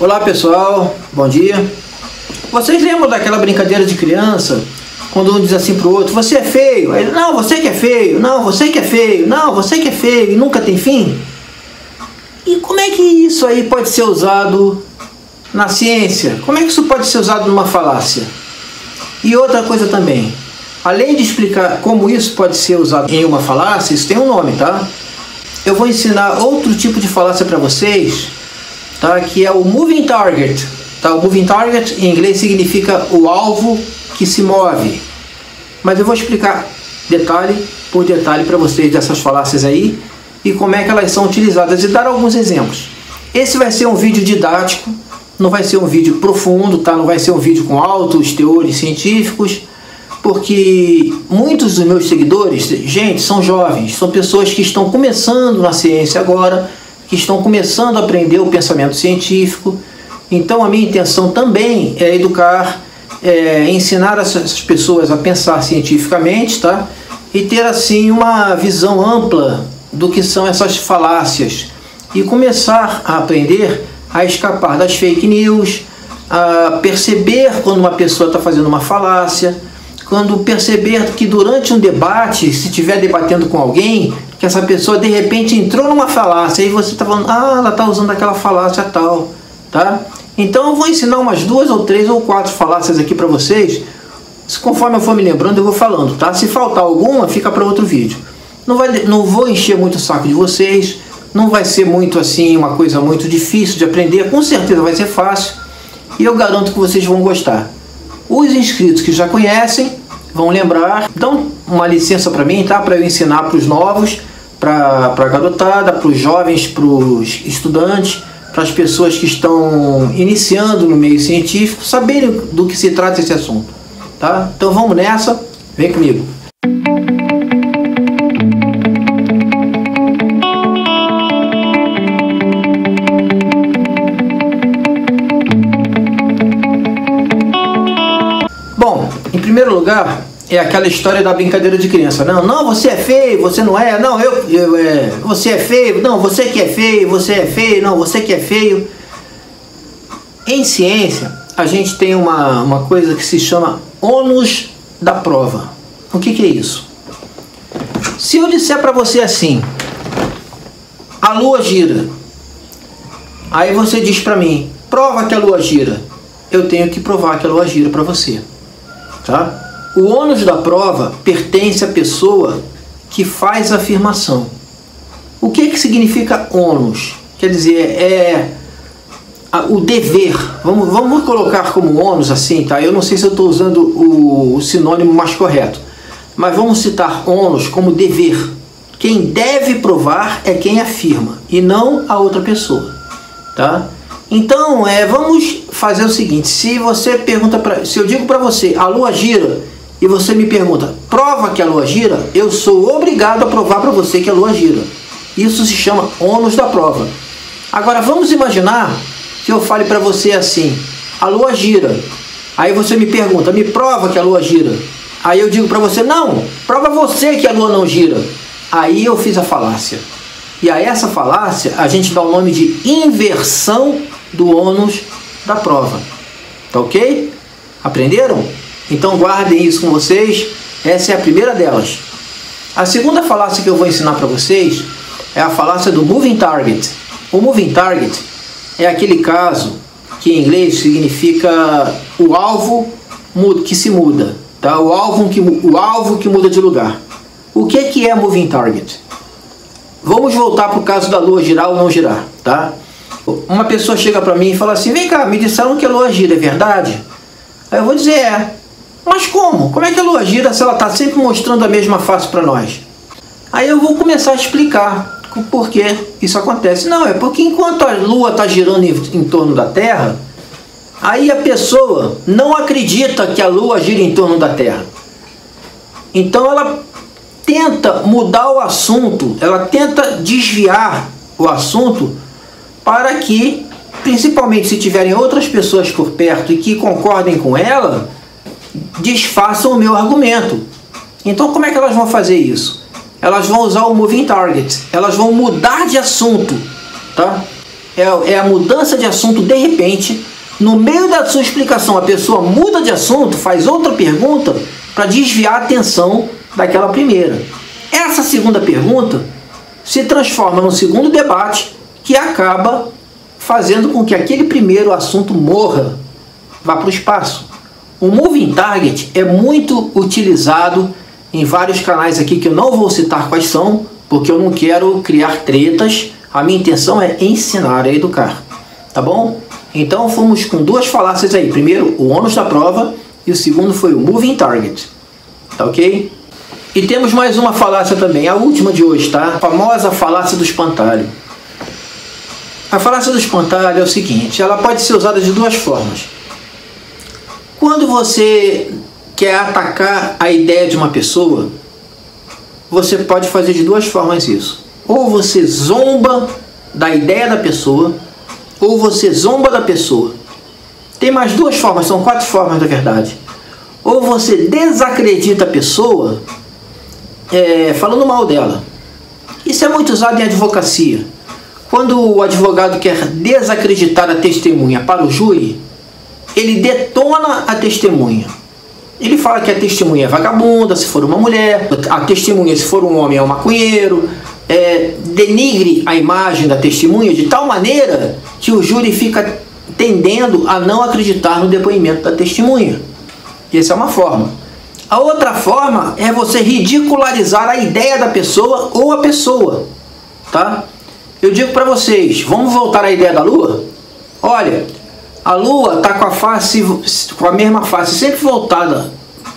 Olá pessoal, bom dia. Vocês lembram daquela brincadeira de criança? Quando um diz assim pro outro, você é feio. Aí, não, você que é feio. Não, você que é feio. Não, você que é feio. E nunca tem fim. E como é que isso aí pode ser usado na ciência? Como é que isso pode ser usado numa falácia? E outra coisa também. Além de explicar como isso pode ser usado em uma falácia, isso tem um nome, tá? Eu vou ensinar outro tipo de falácia para vocês, tá? Que é o moving target. Tá? O moving target em inglês significa o alvo que se move. Mas eu vou explicar detalhe por detalhe para vocês dessas falácias aí e como é que elas são utilizadas e dar alguns exemplos. Esse vai ser um vídeo didático, não vai ser um vídeo profundo, tá? Não vai ser um vídeo com altos teores científicos, porque muitos dos meus seguidores, gente, são jovens, são pessoas que estão começando na ciência agora, que estão começando a aprender o pensamento científico. Então a minha intenção também é educar, é, ensinar essas pessoas a pensar cientificamente, tá? E ter assim uma visão ampla do que são essas falácias e começar a aprender a escapar das fake news, a perceber quando uma pessoa está fazendo uma falácia, quando perceber que durante um debate, se estiver debatendo com alguém, que essa pessoa de repente entrou numa falácia e você está falando, ah, ela está usando aquela falácia tal, tá? Então eu vou ensinar umas duas ou três ou quatro falácias aqui para vocês. Conforme eu for me lembrando, eu vou falando, tá? Se faltar alguma, fica para outro vídeo. Não, vai, não vou encher muito o saco de vocês, não vai ser muito assim, uma coisa muito difícil de aprender, com certeza vai ser fácil e eu garanto que vocês vão gostar. Os inscritos que já conhecem vão lembrar, dão uma licença para mim, tá? Para eu ensinar para os novos, para a garotada, para os jovens, para os estudantes, para as pessoas que estão iniciando no meio científico, saberem do que se trata esse assunto, tá? Então vamos nessa, vem comigo. primeiro lugar, é aquela história da brincadeira de criança. Não, não, você é feio, você não é. Não, eu, eu é, você é feio. Não, você que é feio, você é feio. Não, você que é feio. Em ciência, a gente tem uma, uma coisa que se chama ônus da prova. O que, que é isso? Se eu disser para você assim, a lua gira. Aí você diz para mim, prova que a lua gira. Eu tenho que provar que a lua gira para você. Tá? O ônus da prova pertence à pessoa que faz a afirmação. O que, que significa ônus? Quer dizer, é o dever. Vamos, vamos colocar como ônus assim, tá? Eu não sei se eu estou usando o, o sinônimo mais correto, mas vamos citar ônus como dever. Quem deve provar é quem afirma e não a outra pessoa, tá? Então, é, vamos fazer o seguinte: se você pergunta para, se eu digo para você, a lua gira, e você me pergunta, prova que a lua gira, eu sou obrigado a provar para você que a lua gira. Isso se chama ônus da prova. Agora, vamos imaginar que eu fale para você assim: a lua gira. Aí você me pergunta, me prova que a lua gira. Aí eu digo para você, não, prova você que a lua não gira. Aí eu fiz a falácia. E a essa falácia a gente dá o nome de inversão do ônus da prova. Tá ok? Aprenderam? Então guardem isso com vocês. Essa é a primeira delas. A segunda falácia que eu vou ensinar para vocês é a falácia do moving target. O moving target é aquele caso que em inglês significa o alvo que se muda, tá? O alvo que o alvo que muda de lugar. O que que é moving target? Vamos voltar para o caso da lua girar ou não girar, tá? Uma pessoa chega para mim e fala assim: Vem cá, me disseram que a lua gira, é verdade? Aí eu vou dizer: É. Mas como? Como é que a lua gira se ela está sempre mostrando a mesma face para nós? Aí eu vou começar a explicar por que isso acontece. Não, é porque enquanto a lua está girando em, em torno da Terra, aí a pessoa não acredita que a lua gira em torno da Terra. Então ela tenta mudar o assunto, ela tenta desviar o assunto para que, principalmente se tiverem outras pessoas por perto e que concordem com ela, desfaçam o meu argumento. Então, como é que elas vão fazer isso? Elas vão usar o moving target, elas vão mudar de assunto, tá? é, é a mudança de assunto de repente. No meio da sua explicação, a pessoa muda de assunto, faz outra pergunta para desviar a atenção daquela primeira. Essa segunda pergunta se transforma no segundo debate que acaba fazendo com que aquele primeiro assunto morra, vá para o espaço. O moving target é muito utilizado em vários canais aqui que eu não vou citar quais são, porque eu não quero criar tretas. A minha intenção é ensinar, é educar. Tá bom? Então fomos com duas falácias aí. Primeiro, o ônus da prova e o segundo foi o moving target. Tá ok? E temos mais uma falácia também, a última de hoje, tá? A famosa falácia do espantalho. A falácia do espantalho é o seguinte, ela pode ser usada de duas formas. Quando você quer atacar a ideia de uma pessoa, você pode fazer de duas formas isso. Ou você zomba da ideia da pessoa, ou você zomba da pessoa. Tem mais duas formas, são quatro formas na verdade. Ou você desacredita a pessoa é, falando mal dela. Isso é muito usado em advocacia. Quando o advogado quer desacreditar a testemunha para o júri, ele detona a testemunha. Ele fala que a testemunha é vagabunda, se for uma mulher, a testemunha, se for um homem, é um maconheiro, é, denigre a imagem da testemunha de tal maneira que o júri fica tendendo a não acreditar no depoimento da testemunha. Essa é uma forma. A outra forma é você ridicularizar a ideia da pessoa ou a pessoa, tá? Eu digo para vocês, vamos voltar à ideia da Lua? Olha, a Lua está com a face, com a mesma face sempre voltada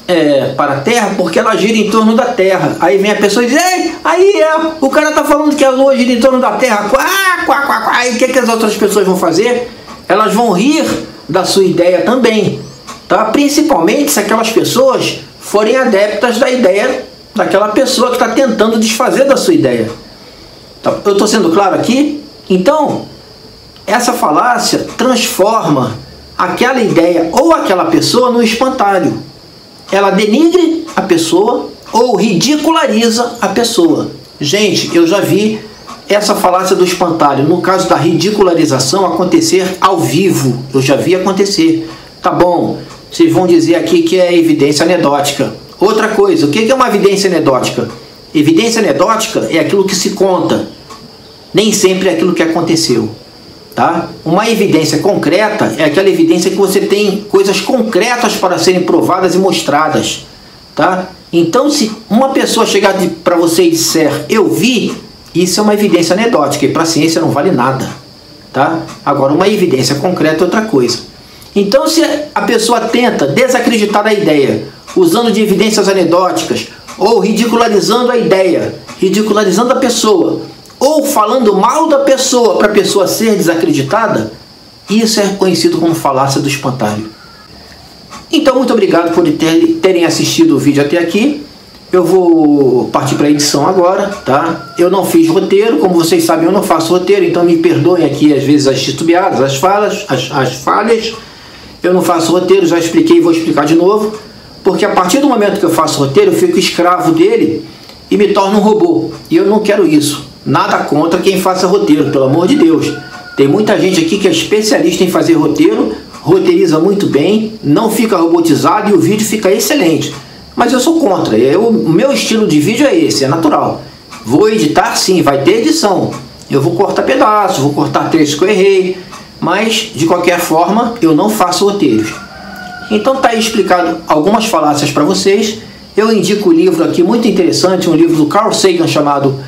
é, para a Terra, porque ela gira em torno da Terra. Aí vem a pessoa e diz: Ei, aí é, o cara está falando que a Lua gira em torno da Terra. Quá, quá, quá, quá. Aí o que, que as outras pessoas vão fazer? Elas vão rir da sua ideia também, tá? Principalmente se aquelas pessoas forem adeptas da ideia daquela pessoa que está tentando desfazer da sua ideia. Tá? Eu estou sendo claro aqui? Então, essa falácia transforma aquela ideia ou aquela pessoa no espantalho. Ela denigre a pessoa ou ridiculariza a pessoa. Gente, eu já vi essa falácia do espantalho, no caso da ridicularização, acontecer ao vivo. Eu já vi acontecer. Tá bom, vocês vão dizer aqui que é evidência anedótica. Outra coisa, o que é uma evidência anedótica? Evidência anedótica é aquilo que se conta, nem sempre é aquilo que aconteceu. Tá? Uma evidência concreta é aquela evidência que você tem coisas concretas para serem provadas e mostradas. Tá? Então, se uma pessoa chegar para você e disser eu vi, isso é uma evidência anedótica e para a ciência não vale nada. Tá? Agora, uma evidência concreta é outra coisa. Então, se a pessoa tenta desacreditar a ideia, usando de evidências anedóticas, ou ridicularizando a ideia, ridicularizando a pessoa, ou falando mal da pessoa para a pessoa ser desacreditada, isso é conhecido como falácia do espantalho. Então, muito obrigado por terem assistido o vídeo até aqui. Eu vou partir para a edição agora, tá? Eu não fiz roteiro, como vocês sabem, eu não faço roteiro, então me perdoem aqui às vezes as titubeadas, as falhas, as, as falhas. Eu não faço roteiro, já expliquei e vou explicar de novo, porque a partir do momento que eu faço roteiro, eu fico escravo dele e me torno um robô. E eu não quero isso. Nada contra quem faça roteiro, pelo amor de Deus. Tem muita gente aqui que é especialista em fazer roteiro, roteiriza muito bem, não fica robotizado e o vídeo fica excelente. Mas eu sou contra. Eu, o meu estilo de vídeo é esse, é natural. Vou editar sim, vai ter edição. Eu vou cortar pedaços, vou cortar trechos que eu errei, mas de qualquer forma eu não faço roteiros. Então tá aí explicado algumas falácias para vocês. Eu indico o um livro aqui muito interessante, um livro do Carl Sagan chamado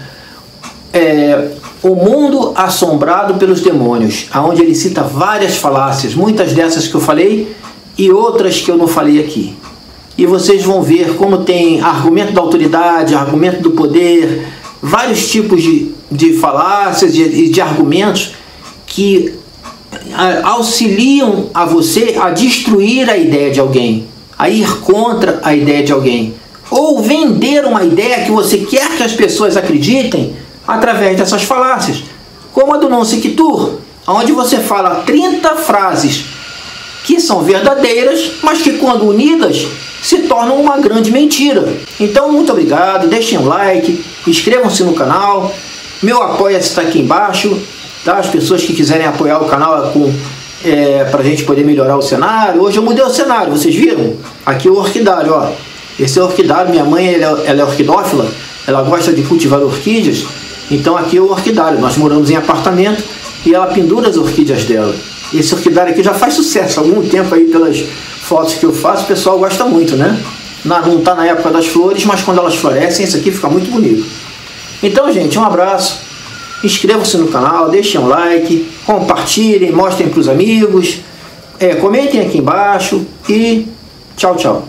é, O Mundo Assombrado pelos Demônios, aonde ele cita várias falácias, muitas dessas que eu falei e outras que eu não falei aqui. E vocês vão ver como tem argumento da autoridade, argumento do poder, vários tipos de, de falácias e de, de argumentos que auxiliam a você a destruir a ideia de alguém, a ir contra a ideia de alguém, ou vender uma ideia que você quer que as pessoas acreditem através dessas falácias, como a do non sequitur, onde você fala 30 frases que são verdadeiras, mas que quando unidas se tornam uma grande mentira. Então, muito obrigado, deixem um like, inscrevam-se no canal, meu apoia-se está aqui embaixo Tá? As pessoas que quiserem apoiar o canal com, é, para a gente poder melhorar o cenário. Hoje eu mudei o cenário, vocês viram? Aqui é o orquidário, ó. Esse é orquidário, minha mãe ela, ela é orquidófila, ela gosta de cultivar orquídeas, então aqui é o orquidário. Nós moramos em apartamento e ela pendura as orquídeas dela. Esse orquidário aqui já faz sucesso há algum tempo aí pelas fotos que eu faço, o pessoal gosta muito, né? Não está na época das flores, mas quando elas florescem, isso aqui fica muito bonito. Então, gente, um abraço. Inscrevam-se no canal, deixem um like, compartilhem, mostrem para os amigos, é, comentem aqui embaixo e tchau, tchau.